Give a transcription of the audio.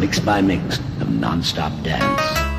Mix, by mix of non-stop dance.